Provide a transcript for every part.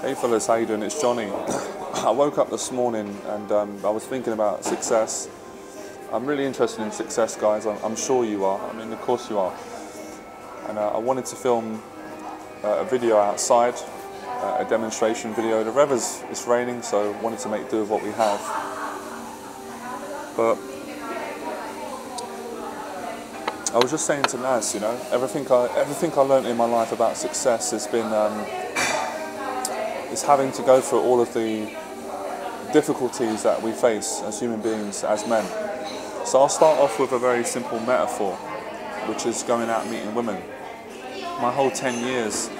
Hey fellas, how you doing? It's Johnny. I woke up this morning and um, I was thinking about success. I'm really interested in success, guys. I'm, I'm sure you are. I mean, of course you are. And uh, I wanted to film uh, a video outside, uh, a demonstration video. The weather's it's raining, so wanted to make do with what we have. But I was just saying to Naz, you know, everything I everything I learned in my life about success has been um, is having to go through all of the difficulties that we face as human beings, as men. So I'll start off with a very simple metaphor, which is going out meeting women. My whole 10 years,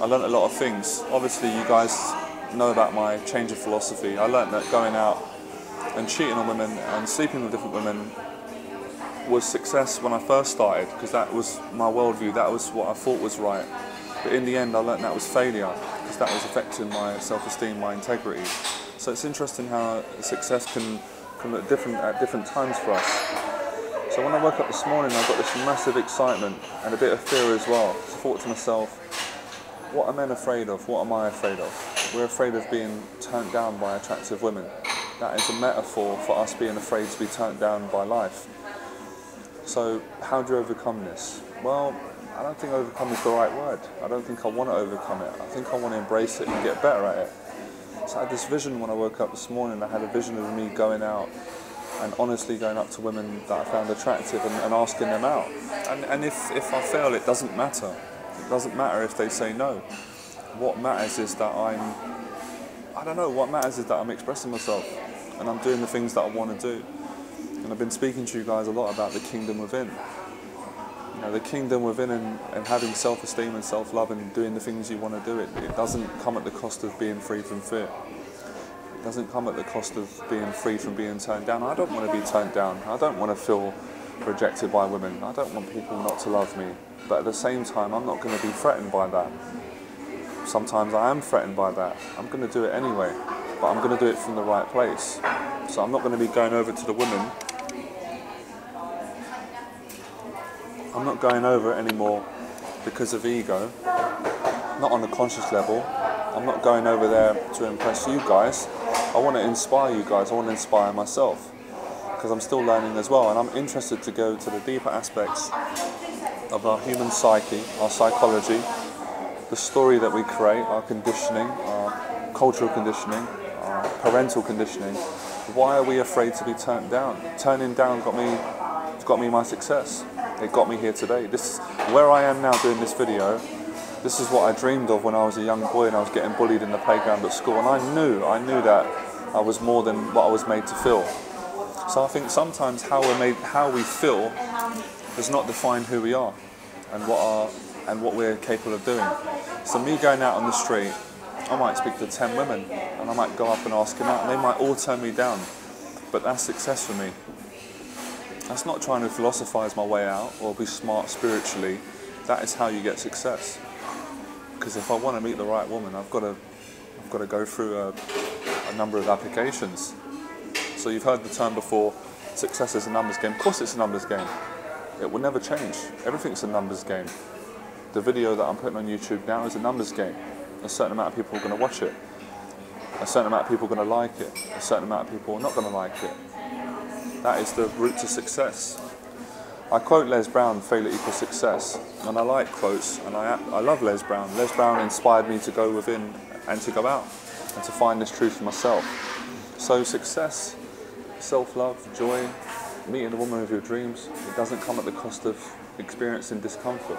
I learned a lot of things. Obviously, you guys know about my change of philosophy. I learned that going out and cheating on women and sleeping with different women was success when I first started, because that was my worldview, that was what I thought was right. But in the end, I learned that was failure because that was affecting my self-esteem, my integrity. So it's interesting how success can come at different at different times for us. So when I woke up this morning, I got this massive excitement and a bit of fear as well. So I thought to myself, what are men afraid of? What am I afraid of? We're afraid of being turned down by attractive women. That is a metaphor for us being afraid to be turned down by life. So how do you overcome this? Well, I don't think overcome is the right word. I don't think I want to overcome it. I think I want to embrace it and get better at it. So I had this vision when I woke up this morning. I had a vision of me going out and honestly going up to women that I found attractive and, and asking them out. And, and if, if I fail, it doesn't matter. It doesn't matter if they say no. What matters is that I'm, I don't know, what matters is that I'm expressing myself and I'm doing the things that I want to do. And I've been speaking to you guys a lot about the kingdom within you know, the kingdom within and, and having self-esteem and self-love and doing the things you want to do, it, it doesn't come at the cost of being free from fear. It doesn't come at the cost of being free from being turned down. I don't want to be turned down. I don't want to feel rejected by women. I don't want people not to love me. But at the same time, I'm not going to be threatened by that. Sometimes I am threatened by that. I'm going to do it anyway, but I'm going to do it from the right place. So I'm not going to be going over to the woman I'm not going over it anymore because of ego, not on a conscious level. I'm not going over there to impress you guys. I want to inspire you guys, I want to inspire myself because I'm still learning as well and I'm interested to go to the deeper aspects of our human psyche, our psychology, the story that we create, our conditioning, our cultural conditioning, our parental conditioning. Why are we afraid to be turned down? Turning down got me got me my success it got me here today. This is where I am now doing this video. This is what I dreamed of when I was a young boy and I was getting bullied in the playground at school. And I knew, I knew that I was more than what I was made to feel. So I think sometimes how we're made, how we feel, does not define who we are and what are and what we're capable of doing. So me going out on the street, I might speak to 10 women and I might go up and ask them out and they might all turn me down. But that's success for me. That's not trying to philosophize my way out or be smart spiritually. That is how you get success. Because if I want to meet the right woman, I've got to, I've got to go through a, a number of applications. So you've heard the term before, success is a numbers game. Of course it's a numbers game. It will never change. Everything's a numbers game. The video that I'm putting on YouTube now is a numbers game. A certain amount of people are going to watch it. A certain amount of people are going to like it. A certain amount of people are not going to like it. That is the route to success. I quote Les Brown, failure equals success, and I like quotes, and I, I love Les Brown. Les Brown inspired me to go within and to go out and to find this truth for myself. So success, self-love, joy, meeting the woman of your dreams, it doesn't come at the cost of experiencing discomfort.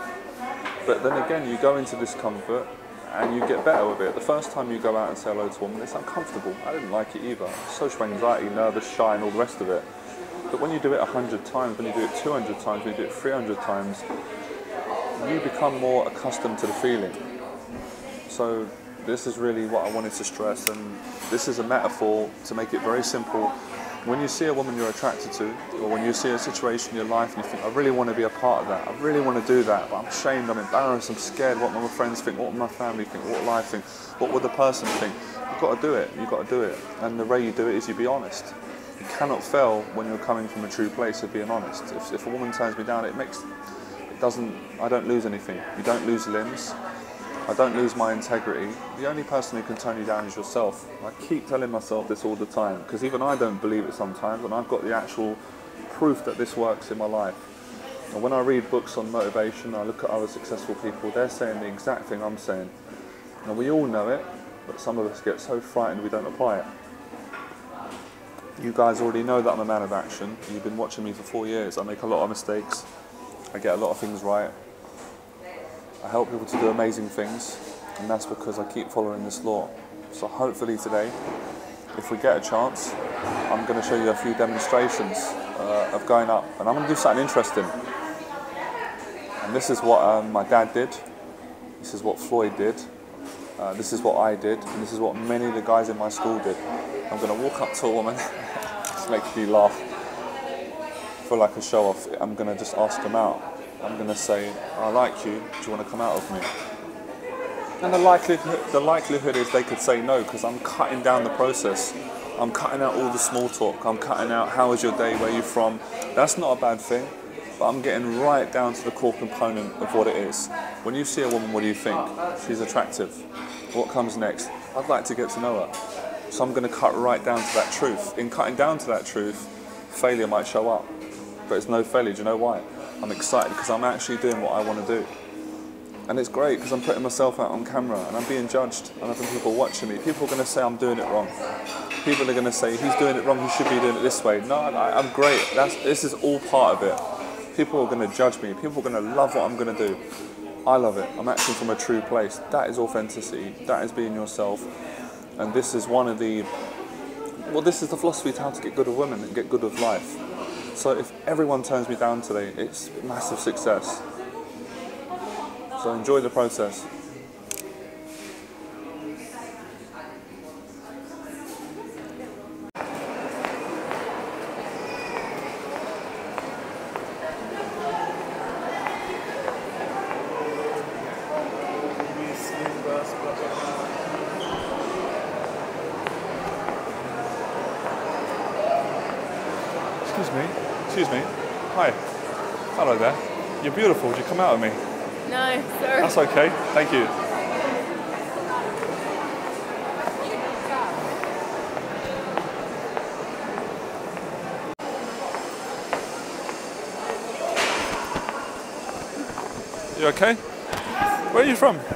But then again, you go into discomfort and you get better with it. The first time you go out and say hello to a woman, it's uncomfortable. I didn't like it either. Social anxiety, nervous, shy, and all the rest of it. But when you do it 100 times, when you do it 200 times, when you do it 300 times, you become more accustomed to the feeling. So this is really what I wanted to stress, and this is a metaphor to make it very simple. When you see a woman you're attracted to, or when you see a situation in your life and you think, I really want to be a part of that, I really want to do that, but I'm ashamed, I'm embarrassed, I'm scared, what my friends think, what my family think, what I think, what will the person think? You've got to do it, you've got to do it. And the way you do it is you be honest you cannot fail when you're coming from a true place of being honest. If, if a woman turns me down, it makes, it doesn't, I don't lose anything. You don't lose limbs. I don't lose my integrity. The only person who can turn you down is yourself. I keep telling myself this all the time because even I don't believe it sometimes, and I've got the actual proof that this works in my life. And when I read books on motivation, I look at other successful people, they're saying the exact thing I'm saying. And we all know it, but some of us get so frightened we don't apply it. You guys already know that I'm a man of action. You've been watching me for four years. I make a lot of mistakes. I get a lot of things right. I help people to do amazing things, and that's because I keep following this law. So hopefully today, if we get a chance, I'm going to show you a few demonstrations uh, of going up, and I'm going to do something interesting. And this is what um, my dad did. This is what Floyd did. Uh, this is what I did, and this is what many of the guys in my school did. I'm going to walk up to a woman, just make you laugh, for like a show off. I'm going to just ask them out. I'm going to say, I like you, do you want to come out with me? And the likelihood, the likelihood is they could say no because I'm cutting down the process. I'm cutting out all the small talk. I'm cutting out how was your day, where you from. That's not a bad thing, but I'm getting right down to the core component of what it is. When you see a woman, what do you think? She's attractive. What comes next? I'd like to get to know her. So I'm going to cut right down to that truth. In cutting down to that truth, failure might show up, but it's no failure. Do you know why? I'm excited because I'm actually doing what I want to do. And it's great because I'm putting myself out on camera and I'm being judged and having people watching me. People are going to say I'm doing it wrong. People are going to say he's doing it wrong, he should be doing it this way. No, I, I'm great. That's, this is all part of it. People are going to judge me. People are going to love what I'm going to do. I love it. I'm acting from a true place. That is authenticity. That is being yourself. And this is one of the, well, this is the philosophy to how to get good with women and get good with life. So if everyone turns me down today, it's massive success. So enjoy the process. Me. Excuse me. Hi. Hello there. You're beautiful. Would you come out with me? No, sorry. That's okay. Thank you. You okay? Where are you from? Italy.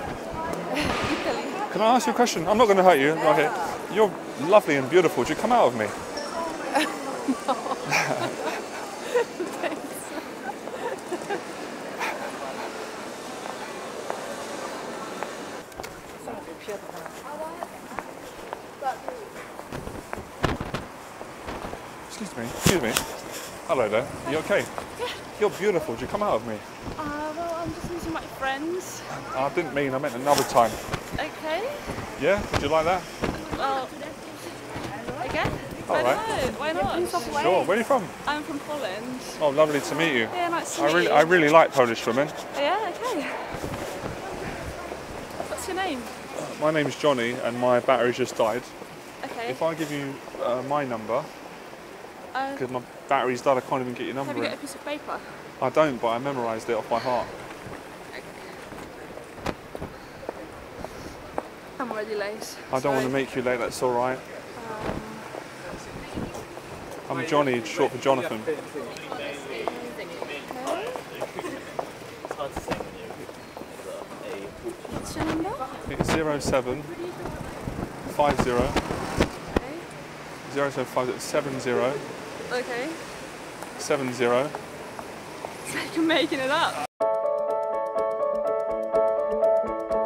Can I ask you a question? I'm not going to hurt you. Okay. You're lovely and beautiful. Would you come out with me? Excuse me. Excuse me. Hello there. You okay? Yeah. You're beautiful. Did you come out of me? Uh, well, I'm just meeting my friends. I didn't mean. I meant another time. Okay. Yeah. Would you like that? All Why right. not? Why not? Sure. Where are you from? I'm from Poland. Oh, lovely to meet you. Yeah, nice to I meet really, you. I really like Polish women. Yeah, okay. What's your name? My name's Johnny, and my battery just died. Okay. If I give you uh, my number, Uh, because my battery's died, I can't even get your have number you in. got a piece of paper? I don't, but I memorised it off by heart. I'm already late. I don't want to make you late. That's all right. I'm Johnny, it's short for Jonathan. What's your number? It's zero seven five zero Okay. zero seven five seven zero Okay. seven zero. So you're making it up.